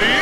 Ready.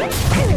Let's go.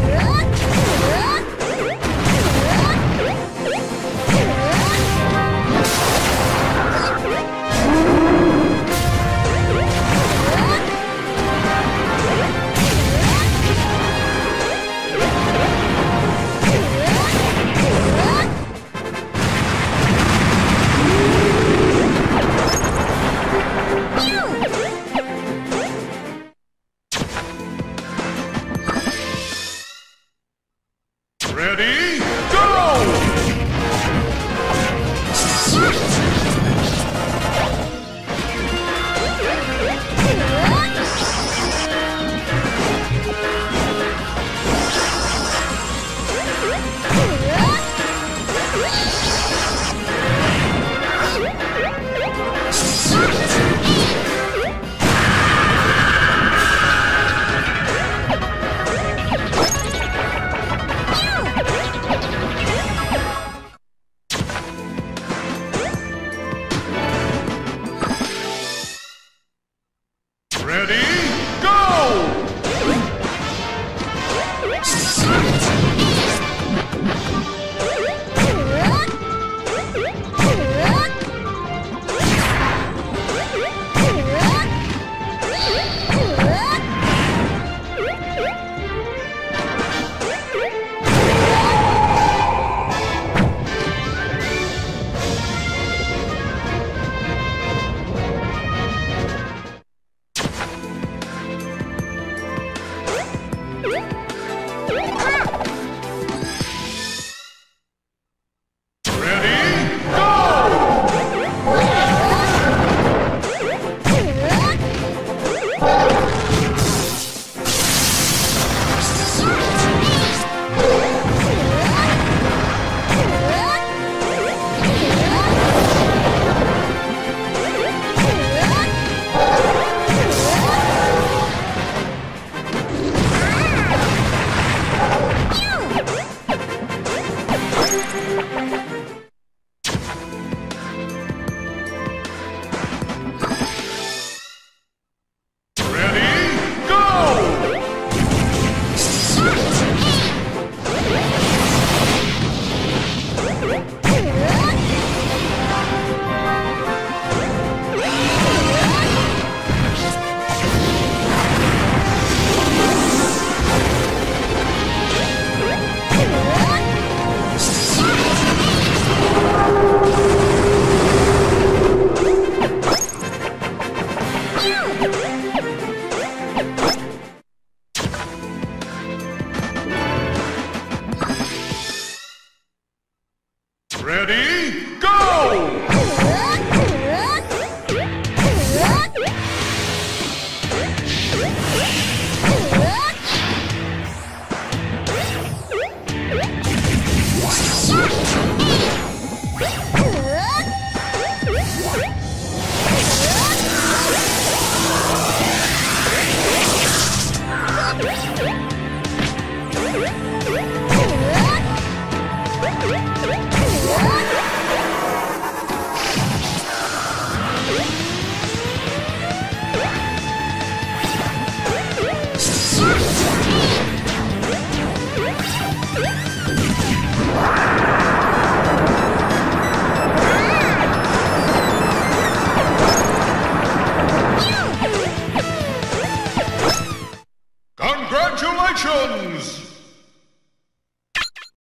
Ready?